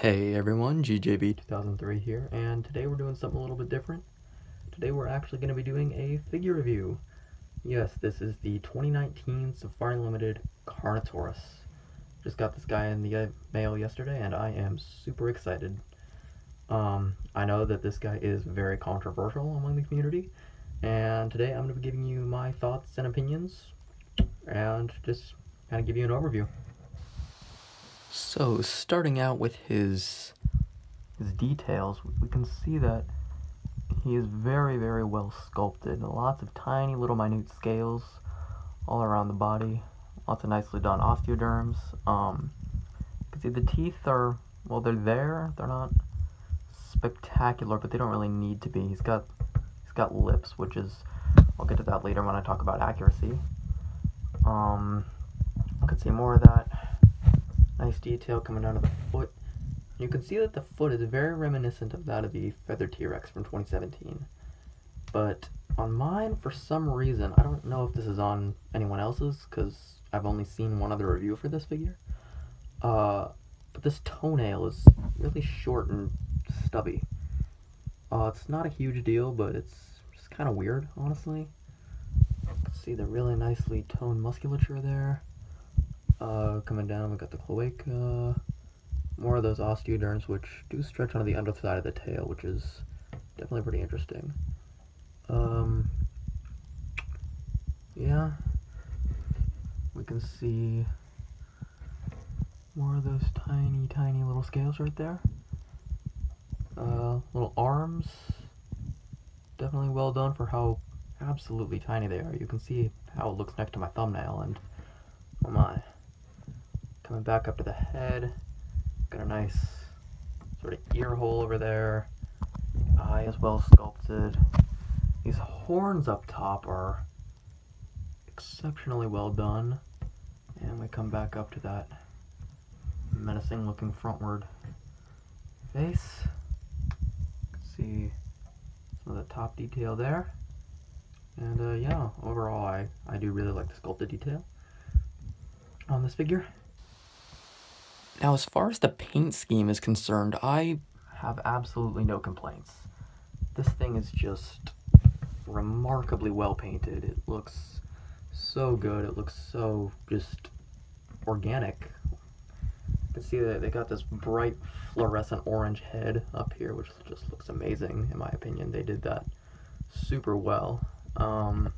Hey everyone, GJB2003 here, and today we're doing something a little bit different. Today we're actually going to be doing a figure review. Yes, this is the 2019 Safari Limited Carnotaurus. Just got this guy in the uh, mail yesterday, and I am super excited. Um, I know that this guy is very controversial among the community, and today I'm going to be giving you my thoughts and opinions, and just kind of give you an overview. So, starting out with his his details, we can see that he is very, very well sculpted. Lots of tiny little minute scales all around the body. Lots of nicely done osteoderms. Um, you can see the teeth are, well, they're there. They're not spectacular, but they don't really need to be. He's got, he's got lips, which is, I'll get to that later when I talk about accuracy. Um, I could see more of that. Nice detail coming down to the foot. You can see that the foot is very reminiscent of that of the Feather T-Rex from 2017. But on mine, for some reason, I don't know if this is on anyone else's, because I've only seen one other review for this figure. Uh, but this toenail is really short and stubby. Uh, it's not a huge deal, but it's just kind of weird, honestly. See the really nicely toned musculature there. Uh, coming down, we got the cloaca. More of those osteoderms, which do stretch onto the underside of the tail, which is definitely pretty interesting. Um, yeah, we can see more of those tiny, tiny little scales right there. Uh, little arms, definitely well done for how absolutely tiny they are. You can see how it looks next to my thumbnail, and. Coming back up to the head, got a nice sort of ear hole over there. The eye is well sculpted. These horns up top are exceptionally well done. And we come back up to that menacing looking frontward face. See some of the top detail there. And uh, yeah, overall I, I do really like the sculpted detail on this figure. Now, as far as the paint scheme is concerned, I have absolutely no complaints. This thing is just remarkably well painted. It looks so good. It looks so just organic. You can see that they got this bright fluorescent orange head up here, which just looks amazing, in my opinion. They did that super well. Um,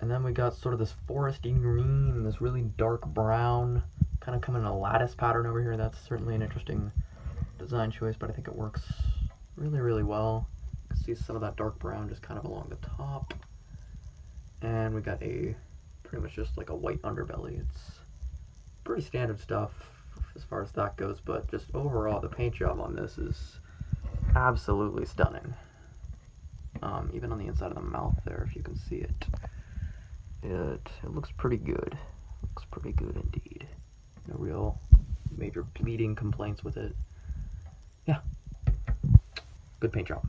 and then we got sort of this foresty green, this really dark brown kind of come in a lattice pattern over here. That's certainly an interesting design choice, but I think it works really, really well. You can see some of that dark brown just kind of along the top. And we got a pretty much just like a white underbelly. It's pretty standard stuff as far as that goes, but just overall, the paint job on this is absolutely stunning. Um, even on the inside of the mouth there, if you can see it, it, it looks pretty good. Looks pretty good indeed no real major bleeding complaints with it. Yeah, good paint job.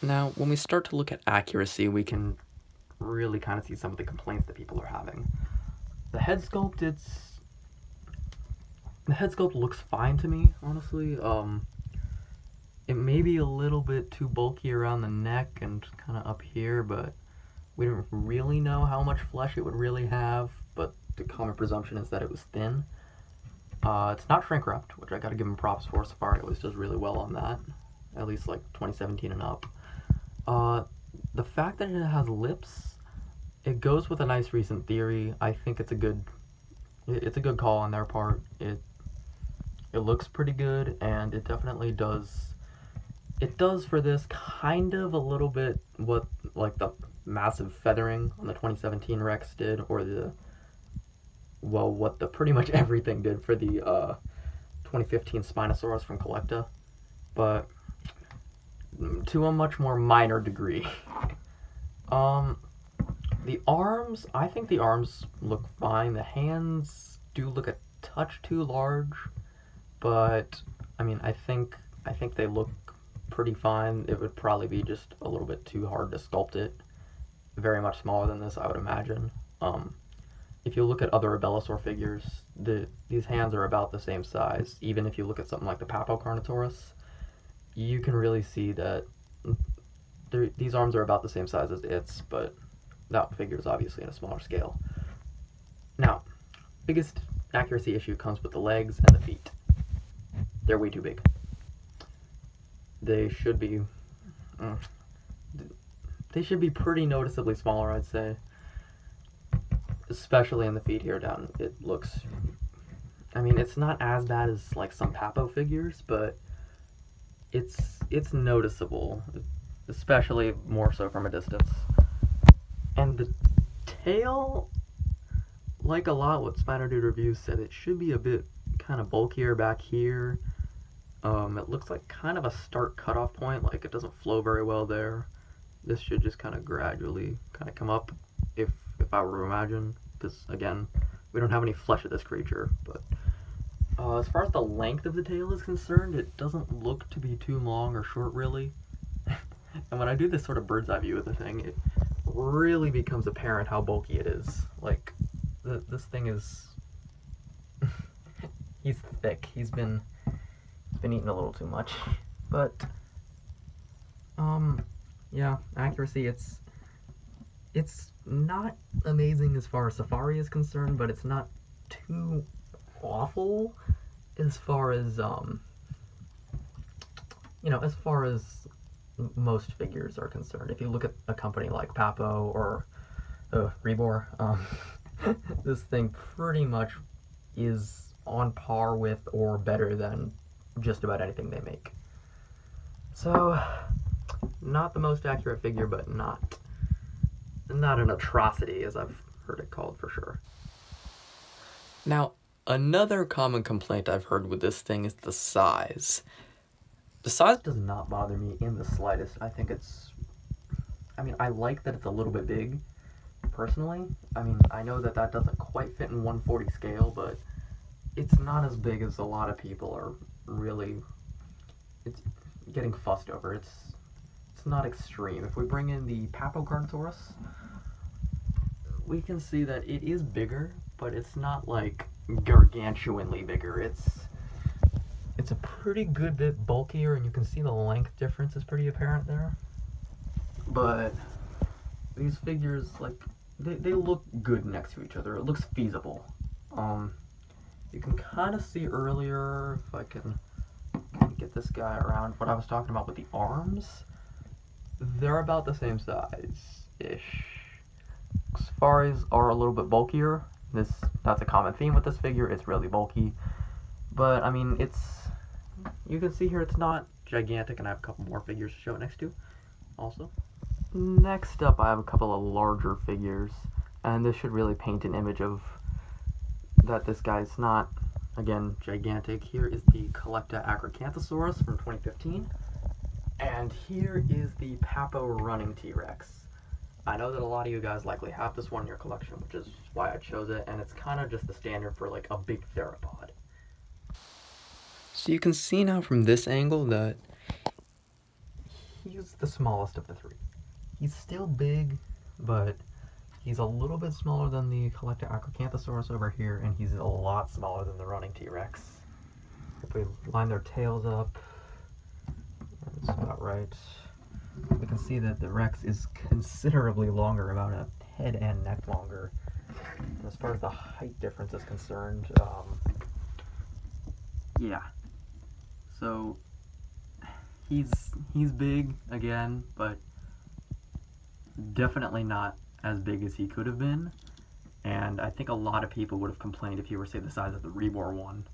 Now, when we start to look at accuracy, we can really kind of see some of the complaints that people are having. The head sculpt, it's... The head sculpt looks fine to me, honestly. Um, it may be a little bit too bulky around the neck and kind of up here, but we don't really know how much flesh it would really have, the common presumption is that it was thin. Uh, it's not shrink wrapped, which I gotta give him props for. Safari always does really well on that, at least like 2017 and up. Uh, the fact that it has lips, it goes with a nice recent theory. I think it's a good, it's a good call on their part. It, it looks pretty good, and it definitely does. It does for this kind of a little bit what like the massive feathering on the 2017 Rex did, or the well, what the pretty much everything did for the uh, 2015 Spinosaurus from Collecta, but to a much more minor degree. um, the arms, I think the arms look fine. The hands do look a touch too large, but I mean, I think I think they look pretty fine. It would probably be just a little bit too hard to sculpt it. Very much smaller than this, I would imagine. Um, if you look at other Abelisaur figures, the these hands are about the same size. Even if you look at something like the Papo Carnotaurus, you can really see that these arms are about the same size as its, but that figure is obviously in a smaller scale. Now, biggest accuracy issue comes with the legs and the feet. They're way too big. They should be, mm, they should be pretty noticeably smaller, I'd say. Especially in the feet here down, it looks, I mean, it's not as bad as like some Papo figures, but it's, it's noticeable, especially more so from a distance. And the tail, like a lot what Spider Dude Reviews said, it should be a bit kind of bulkier back here. Um, it looks like kind of a start cutoff point, like it doesn't flow very well there. This should just kind of gradually kind of come up if if I were to imagine, because again, we don't have any flesh of this creature, but uh, as far as the length of the tail is concerned, it doesn't look to be too long or short really. and when I do this sort of bird's eye view of the thing, it really becomes apparent how bulky it is. Like, th this thing is... he's thick. He's been, he's been eating a little too much. But, um, yeah, accuracy, it's, it's not amazing as far as Safari is concerned, but it's not too awful as far as, um, you know, as far as most figures are concerned. If you look at a company like Papo or uh, Rebor, um, this thing pretty much is on par with or better than just about anything they make. So, not the most accurate figure, but not not an atrocity, as I've heard it called for sure. Now, another common complaint I've heard with this thing is the size. The size does not bother me in the slightest. I think it's... I mean, I like that it's a little bit big, personally. I mean, I know that that doesn't quite fit in 140 scale, but it's not as big as a lot of people are really... It's getting fussed over. It's it's not extreme. If we bring in the Papo Carnotaurus, we can see that it is bigger, but it's not like gargantuanly bigger. It's it's a pretty good bit bulkier, and you can see the length difference is pretty apparent there. But these figures, like, they, they look good next to each other. It looks feasible. Um, you can kind of see earlier, if I can get this guy around, what I was talking about with the arms. They're about the same size-ish. Safaris are a little bit bulkier. This That's a common theme with this figure. It's really bulky. But, I mean, it's you can see here it's not gigantic, and I have a couple more figures to show it next to also. Next up, I have a couple of larger figures, and this should really paint an image of that this guy's not, again, gigantic. Here is the Collecta Acrocanthosaurus from 2015, and here is the Papo Running T-Rex. I know that a lot of you guys likely have this one in your collection, which is why I chose it, and it's kind of just the standard for like a big theropod. So you can see now from this angle that he's the smallest of the three. He's still big, but he's a little bit smaller than the Collecta Acrocanthosaurus over here, and he's a lot smaller than the running T-Rex. If we line their tails up, that's about right, can see that the Rex is considerably longer, about a head and neck longer. As far as the height difference is concerned, um, yeah, so he's he's big again, but definitely not as big as he could have been. And I think a lot of people would have complained if he were say the size of the Rebor one.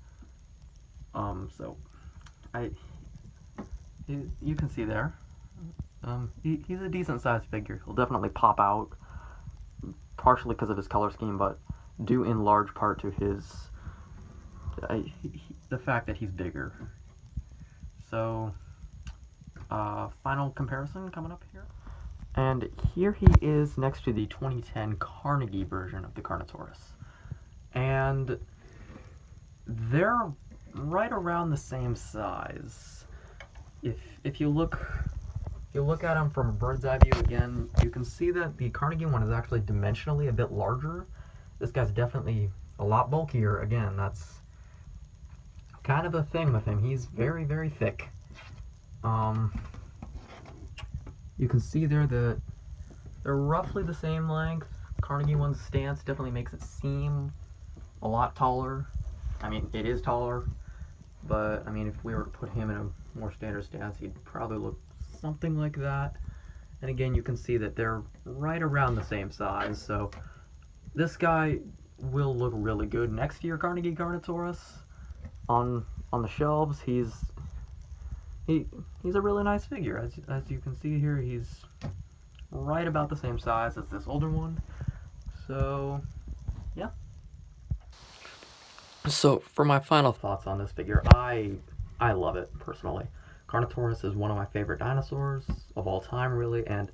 Um, so I you can see there. Um, he, he's a decent sized figure. He'll definitely pop out, partially because of his color scheme, but due in large part to his uh, he, the fact that he's bigger. So, uh, final comparison coming up here. And here he is next to the 2010 Carnegie version of the Carnotaurus. And they're right around the same size. If, if you look you look at them from a bird's eye view again, you can see that the Carnegie one is actually dimensionally a bit larger. This guy's definitely a lot bulkier. Again, that's kind of a thing with him. He's very, very thick. Um, you can see there that they're roughly the same length. Carnegie one's stance definitely makes it seem a lot taller. I mean, it is taller, but I mean, if we were to put him in a more standard stance, he'd probably look something like that. And again, you can see that they're right around the same size, so this guy will look really good next to your Carnegie Carnotaurus on on the shelves. He's he he's a really nice figure. As as you can see here, he's right about the same size as this older one. So, yeah. So, for my final thoughts on this figure, I I love it personally. Carnotaurus is one of my favorite dinosaurs of all time, really, and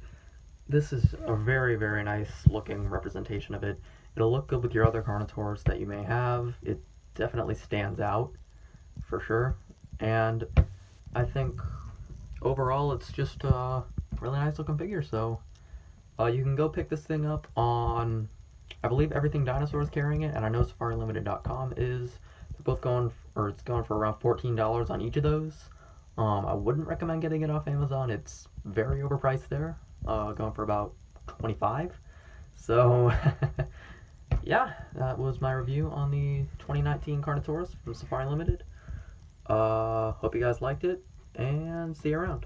this is a very, very nice looking representation of it. It'll look good with your other Carnotaurs that you may have. It definitely stands out, for sure. And I think overall it's just a really nice looking figure, so uh, you can go pick this thing up on, I believe Everything Dinosaur is carrying it, and I know SafariLimited.com is. They're both going, or it's going for around $14 on each of those. Um, I wouldn't recommend getting it off Amazon. It's very overpriced there, uh, going for about 25 So, yeah, that was my review on the 2019 Carnotaurus from Safari Limited. Uh, hope you guys liked it, and see you around.